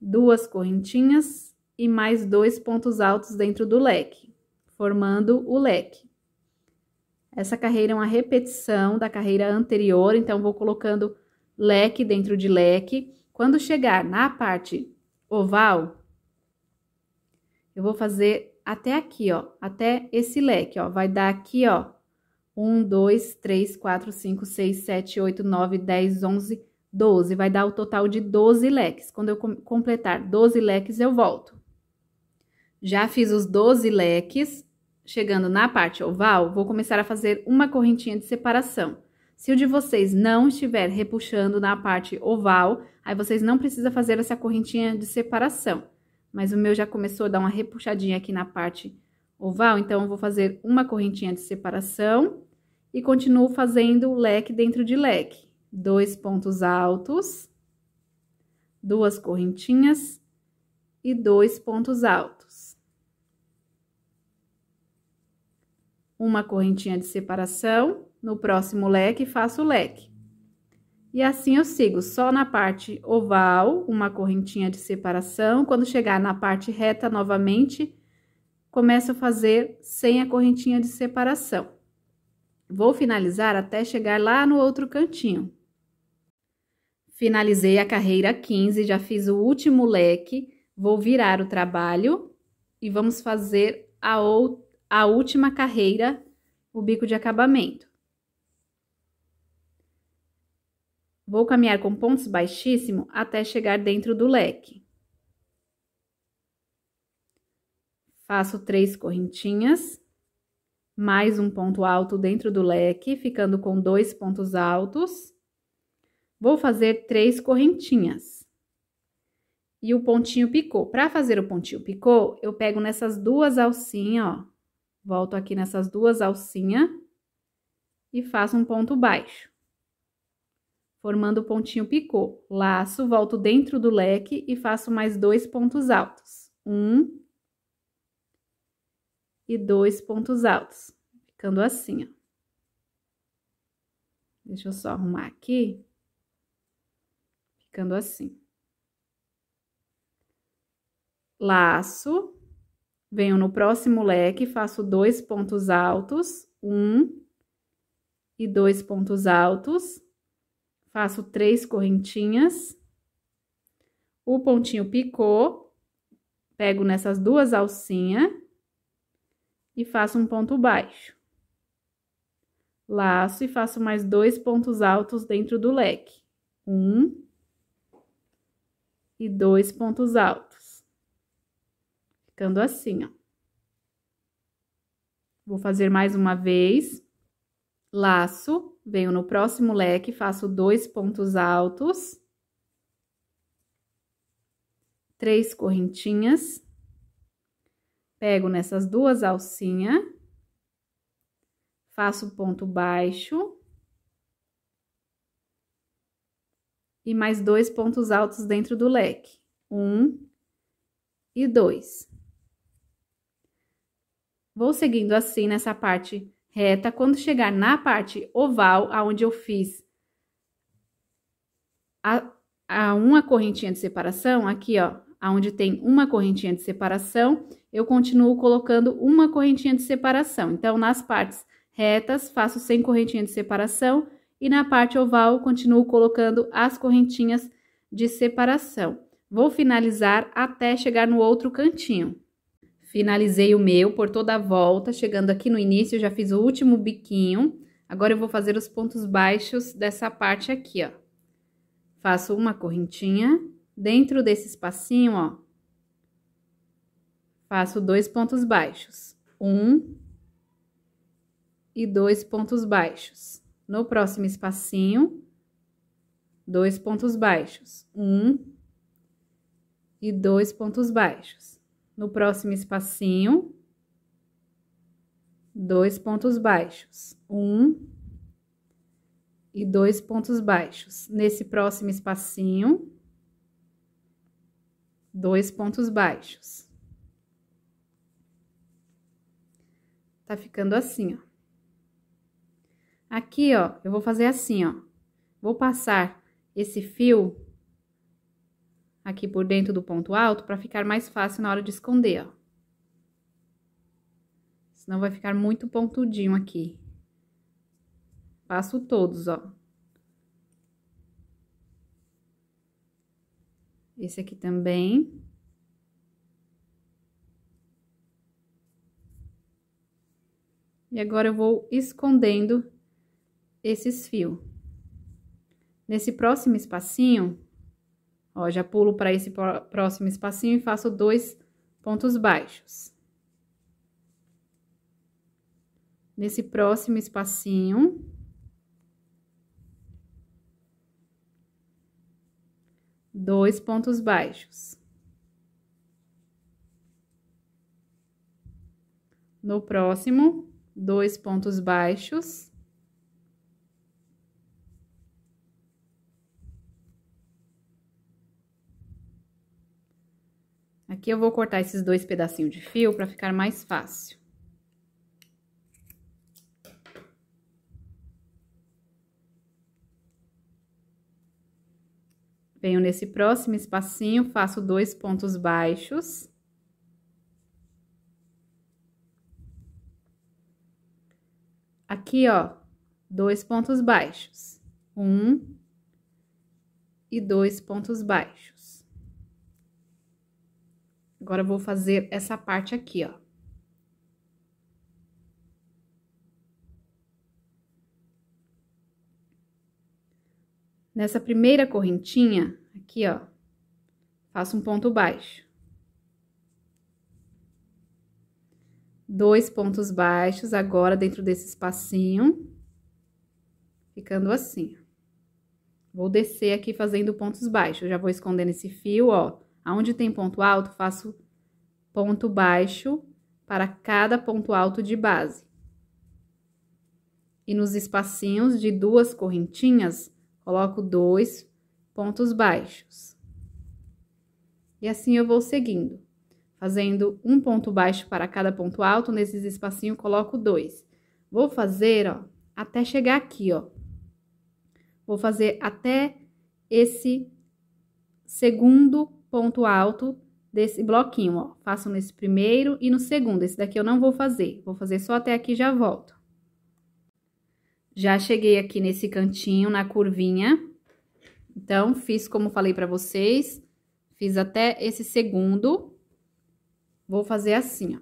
duas correntinhas e mais dois pontos altos dentro do leque, formando o leque. Essa carreira é uma repetição da carreira anterior, então vou colocando leque dentro de leque. Quando chegar na parte oval, eu vou fazer até aqui, ó, até esse leque, ó, vai dar aqui, ó, 1, 2, 3, 4, 5, 6, 7, 8, 9, 10, 11, 12. Vai dar o total de 12 leques. Quando eu completar 12 leques, eu volto. Já fiz os 12 leques, chegando na parte oval, vou começar a fazer uma correntinha de separação. Se o de vocês não estiver repuxando na parte oval, aí vocês não precisam fazer essa correntinha de separação. Mas o meu já começou a dar uma repuxadinha aqui na parte oval, então eu vou fazer uma correntinha de separação e continuo fazendo leque dentro de leque. Dois pontos altos, duas correntinhas e dois pontos altos. Uma correntinha de separação, no próximo leque faço o leque. E assim eu sigo, só na parte oval, uma correntinha de separação, quando chegar na parte reta novamente, começo a fazer sem a correntinha de separação. Vou finalizar até chegar lá no outro cantinho. Finalizei a carreira 15, já fiz o último leque, vou virar o trabalho e vamos fazer a outra a última carreira, o bico de acabamento. Vou caminhar com pontos baixíssimos até chegar dentro do leque. Faço três correntinhas, mais um ponto alto dentro do leque, ficando com dois pontos altos. Vou fazer três correntinhas. E o pontinho picô. Para fazer o pontinho picô, eu pego nessas duas alcinhas, ó, Volto aqui nessas duas alcinhas e faço um ponto baixo. Formando o pontinho picô. Laço, volto dentro do leque e faço mais dois pontos altos. Um e dois pontos altos. Ficando assim, ó. Deixa eu só arrumar aqui. Ficando assim. Laço Venho no próximo leque, faço dois pontos altos, um e dois pontos altos, faço três correntinhas, o pontinho picô, pego nessas duas alcinhas e faço um ponto baixo. Laço e faço mais dois pontos altos dentro do leque. Um e dois pontos altos ficando assim, ó. Vou fazer mais uma vez. Laço, venho no próximo leque, faço dois pontos altos. Três correntinhas. Pego nessas duas alcinhas. Faço ponto baixo. E mais dois pontos altos dentro do leque. Um e dois. Vou seguindo assim nessa parte reta. Quando chegar na parte oval, aonde eu fiz a, a uma correntinha de separação, aqui, ó, aonde tem uma correntinha de separação, eu continuo colocando uma correntinha de separação. Então, nas partes retas, faço sem correntinha de separação e na parte oval, continuo colocando as correntinhas de separação. Vou finalizar até chegar no outro cantinho. Finalizei o meu por toda a volta, chegando aqui no início, já fiz o último biquinho. Agora, eu vou fazer os pontos baixos dessa parte aqui, ó. Faço uma correntinha, dentro desse espacinho, ó. Faço dois pontos baixos. Um e dois pontos baixos. No próximo espacinho, dois pontos baixos. Um e dois pontos baixos no próximo espacinho, dois pontos baixos, um e dois pontos baixos. Nesse próximo espacinho, dois pontos baixos. Tá ficando assim, ó. Aqui, ó, eu vou fazer assim, ó. Vou passar esse fio aqui por dentro do ponto alto para ficar mais fácil na hora de esconder, ó. Senão vai ficar muito pontudinho aqui. Passo todos, ó. Esse aqui também. E agora eu vou escondendo esses fios. Nesse próximo espacinho, Ó, já pulo para esse próximo espacinho e faço dois pontos baixos. Nesse próximo espacinho, dois pontos baixos. No próximo, dois pontos baixos. Aqui eu vou cortar esses dois pedacinhos de fio para ficar mais fácil. Venho nesse próximo espacinho, faço dois pontos baixos. Aqui, ó, dois pontos baixos. Um e dois pontos baixos. Agora, eu vou fazer essa parte aqui, ó. Nessa primeira correntinha, aqui, ó, faço um ponto baixo. Dois pontos baixos agora dentro desse espacinho, ficando assim. Vou descer aqui fazendo pontos baixos, já vou escondendo esse fio, ó, Aonde tem ponto alto, faço ponto baixo para cada ponto alto de base. E nos espacinhos de duas correntinhas, coloco dois pontos baixos. E assim eu vou seguindo, fazendo um ponto baixo para cada ponto alto, nesses espacinhos coloco dois. Vou fazer, ó, até chegar aqui, ó. Vou fazer até esse segundo ponto alto desse bloquinho, ó. Faço nesse primeiro e no segundo. Esse daqui eu não vou fazer. Vou fazer só até aqui e já volto. Já cheguei aqui nesse cantinho, na curvinha. Então, fiz como falei pra vocês. Fiz até esse segundo. Vou fazer assim, ó.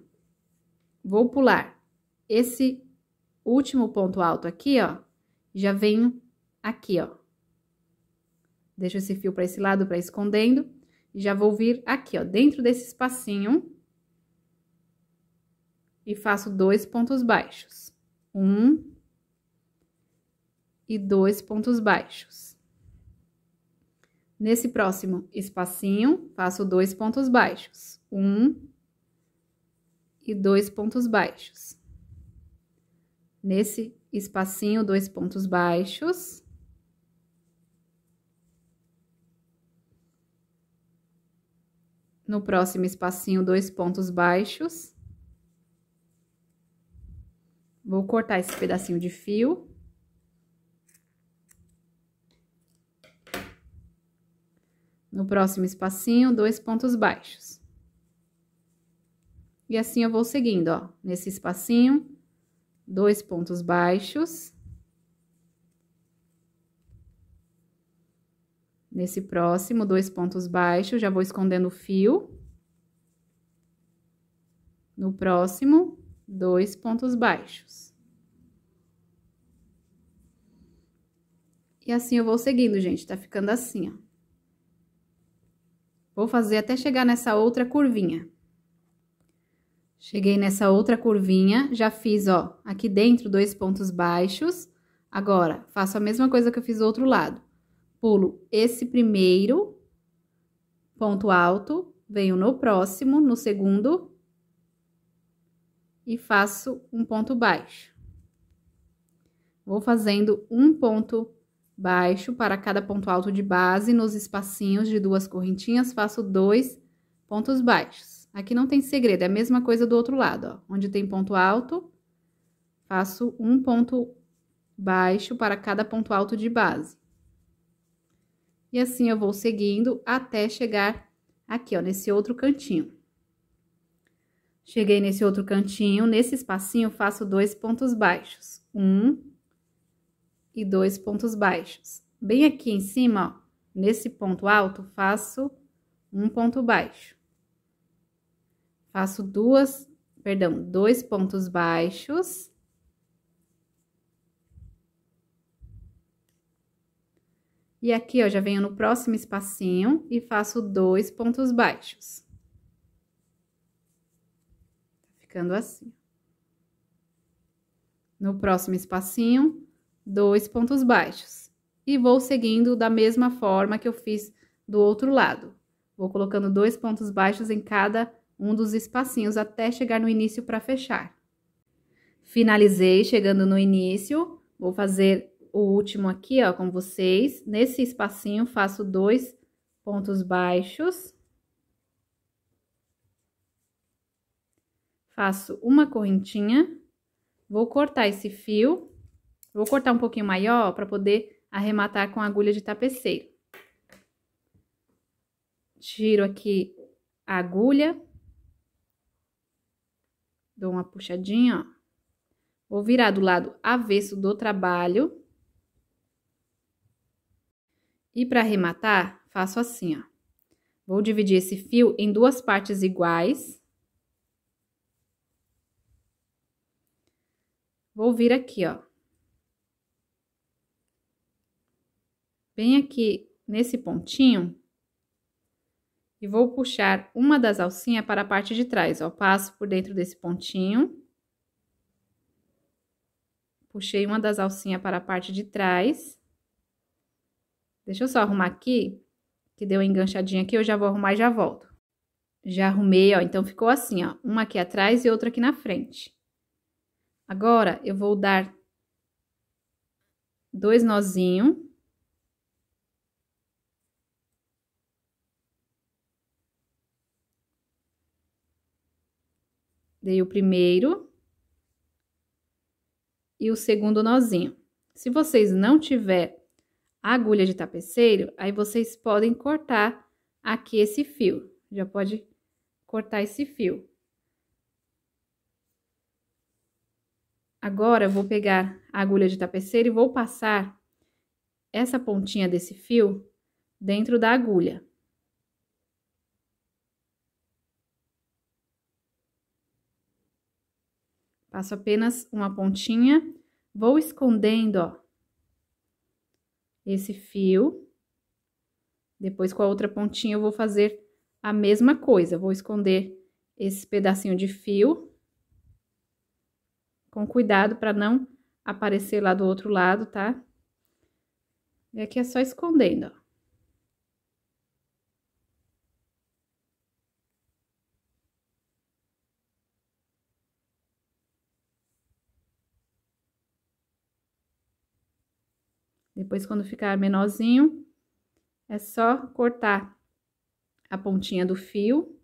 Vou pular esse último ponto alto aqui, ó. Já venho aqui, ó. Deixo esse fio pra esse lado, pra escondendo. Já vou vir aqui, ó, dentro desse espacinho. E faço dois pontos baixos. Um. E dois pontos baixos. Nesse próximo espacinho, faço dois pontos baixos. Um. E dois pontos baixos. Nesse espacinho, dois pontos baixos. No próximo espacinho, dois pontos baixos. Vou cortar esse pedacinho de fio. No próximo espacinho, dois pontos baixos. E assim eu vou seguindo, ó. Nesse espacinho, dois pontos baixos. Nesse próximo, dois pontos baixos, já vou escondendo o fio. No próximo, dois pontos baixos. E assim eu vou seguindo, gente, tá ficando assim, ó. Vou fazer até chegar nessa outra curvinha. Cheguei nessa outra curvinha, já fiz, ó, aqui dentro dois pontos baixos. Agora, faço a mesma coisa que eu fiz do outro lado. Pulo esse primeiro ponto alto, venho no próximo, no segundo, e faço um ponto baixo. Vou fazendo um ponto baixo para cada ponto alto de base, nos espacinhos de duas correntinhas, faço dois pontos baixos. Aqui não tem segredo, é a mesma coisa do outro lado, ó. Onde tem ponto alto, faço um ponto baixo para cada ponto alto de base. E assim eu vou seguindo até chegar aqui, ó, nesse outro cantinho. Cheguei nesse outro cantinho, nesse espacinho, faço dois pontos baixos. Um e dois pontos baixos. Bem aqui em cima, ó, nesse ponto alto, faço um ponto baixo. Faço duas, perdão, dois pontos baixos. E aqui, ó, já venho no próximo espacinho e faço dois pontos baixos. Tá ficando assim. No próximo espacinho, dois pontos baixos. E vou seguindo da mesma forma que eu fiz do outro lado. Vou colocando dois pontos baixos em cada um dos espacinhos até chegar no início para fechar. Finalizei chegando no início, vou fazer o último aqui, ó, com vocês. Nesse espacinho, faço dois pontos baixos. Faço uma correntinha, vou cortar esse fio vou cortar um pouquinho maior para poder arrematar com a agulha de tapeceiro. Tiro aqui a agulha. Dou uma puxadinha, ó. Vou virar do lado avesso do trabalho. E para arrematar, faço assim, ó. Vou dividir esse fio em duas partes iguais. Vou vir aqui, ó. bem aqui nesse pontinho e vou puxar uma das alcinhas para a parte de trás, ó. Passo por dentro desse pontinho. Puxei uma das alcinhas para a parte de trás. Deixa eu só arrumar aqui, que deu uma enganchadinha aqui, eu já vou arrumar e já volto. Já arrumei, ó, então ficou assim, ó, uma aqui atrás e outra aqui na frente. Agora, eu vou dar dois nozinhos Dei o primeiro e o segundo nozinho. Se vocês não tiver agulha de tapeceiro, aí vocês podem cortar aqui esse fio. Já pode cortar esse fio. Agora, eu vou pegar a agulha de tapeceiro e vou passar essa pontinha desse fio dentro da agulha. Passo apenas uma pontinha, vou escondendo, ó, esse fio. Depois, com a outra pontinha, eu vou fazer a mesma coisa. Vou esconder esse pedacinho de fio. Com cuidado para não aparecer lá do outro lado, tá? E aqui é só escondendo, ó. Depois, quando ficar menorzinho, é só cortar a pontinha do fio.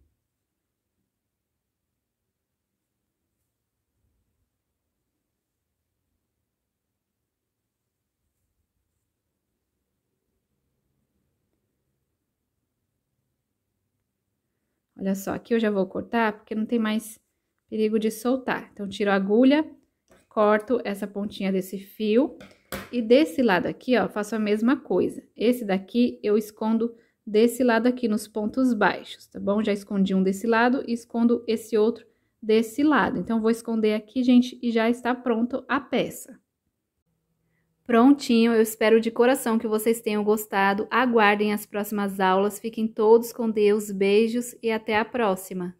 Olha só, aqui eu já vou cortar, porque não tem mais perigo de soltar. Então, tiro a agulha, corto essa pontinha desse fio e desse lado aqui, ó, faço a mesma coisa. Esse daqui eu escondo desse lado aqui nos pontos baixos, tá bom? Já escondi um desse lado e escondo esse outro desse lado. Então, vou esconder aqui, gente, e já está pronto a peça. Prontinho, eu espero de coração que vocês tenham gostado. Aguardem as próximas aulas. Fiquem todos com Deus. Beijos e até a próxima.